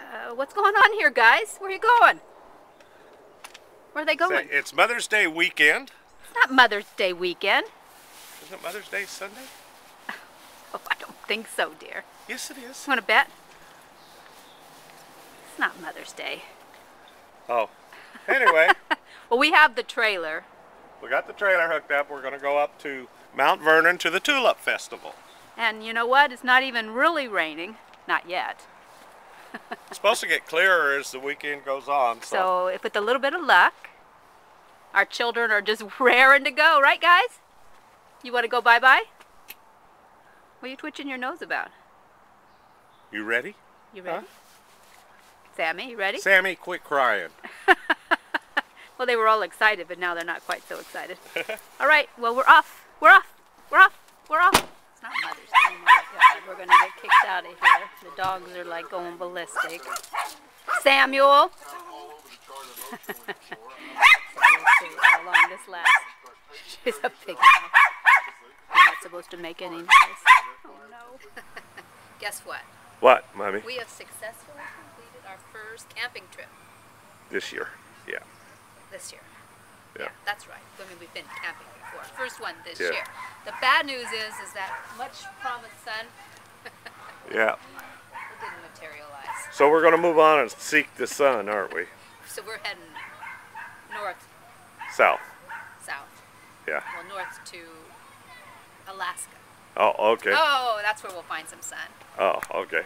Uh, what's going on here, guys? Where are you going? Where are they going? It's Mother's Day weekend. It's not Mother's Day weekend. Isn't Mother's Day Sunday? Oh, I don't think so, dear. Yes, it is. Want to bet? It's not Mother's Day. Oh. Anyway, Well, we have the trailer. we got the trailer hooked up. We're going to go up to Mount Vernon to the Tulip Festival. And you know what? It's not even really raining. Not yet. It's supposed to get clearer as the weekend goes on. So, So, if with a little bit of luck, our children are just raring to go, right, guys? You want to go bye bye? What are you twitching your nose about? you ready? You ready? Sammy, you ready? Sammy, quit crying. Well, they were all excited, but now they're not quite so excited. all right, well, we're off. We're off. We're off. We're off. It's not Mother's Day. Oh we're going to get kicked out of here. The dogs are like going ballistic. Samuel. so we'll see how long this lasts. She's a big mouth. You're not supposed to make any noise. Oh no. Guess what? What, Mommy? We have successfully completed our first camping trip This year. Yeah. this year. Yeah. that's right. I mean, we've been camping before. First one this Yeah. year. The bad news is, is that much promised sun Yeah. it didn't materialize. So we're going to move on and seek the sun, aren't we? So we're heading north, South. south. Yeah. Well, north to Alaska. Oh, okay. Oh, that's where we'll find some sun. Oh, okay.